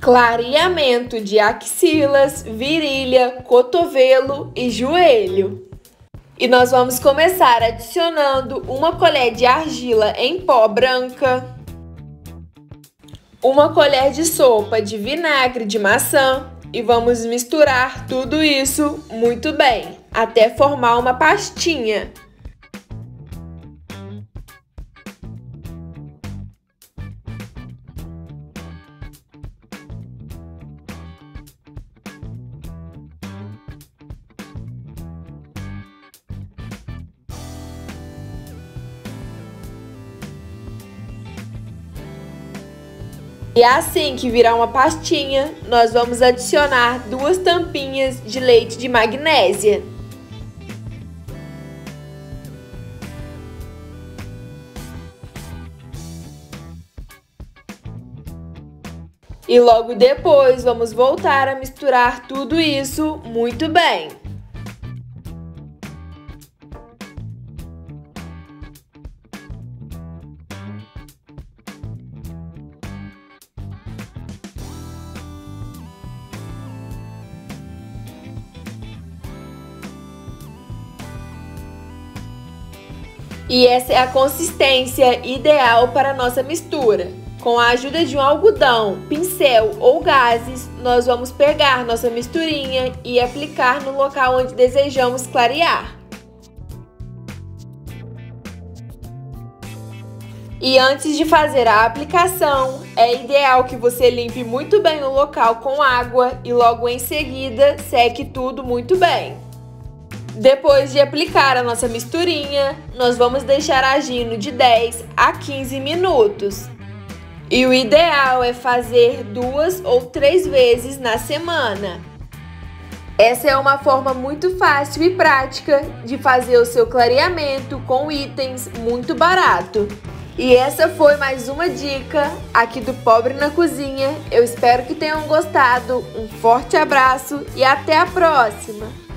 Clareamento de axilas, virilha, cotovelo e joelho. E nós vamos começar adicionando uma colher de argila em pó branca, uma colher de sopa de vinagre de maçã e vamos misturar tudo isso muito bem, até formar uma pastinha. E assim que virar uma pastinha, nós vamos adicionar duas tampinhas de leite de magnésia. E logo depois vamos voltar a misturar tudo isso muito bem. E essa é a consistência ideal para nossa mistura. Com a ajuda de um algodão, pincel ou gases, nós vamos pegar nossa misturinha e aplicar no local onde desejamos clarear. E antes de fazer a aplicação, é ideal que você limpe muito bem o local com água e logo em seguida seque tudo muito bem. Depois de aplicar a nossa misturinha, nós vamos deixar agindo de 10 a 15 minutos. E o ideal é fazer duas ou três vezes na semana. Essa é uma forma muito fácil e prática de fazer o seu clareamento com itens muito barato. E essa foi mais uma dica aqui do Pobre na Cozinha. Eu espero que tenham gostado. Um forte abraço e até a próxima!